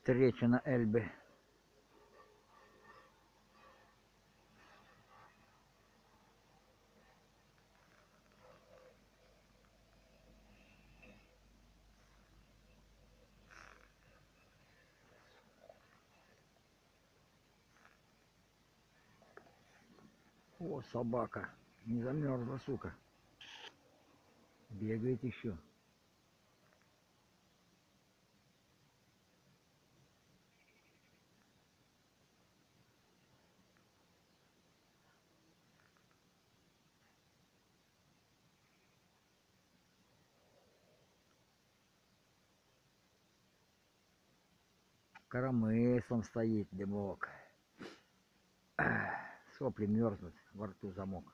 Встреча на Эльбе. О, собака. Не замерзла, сука. Бегает еще. Коромыслом стоит дымок. Сопли мерзнут, во рту замок.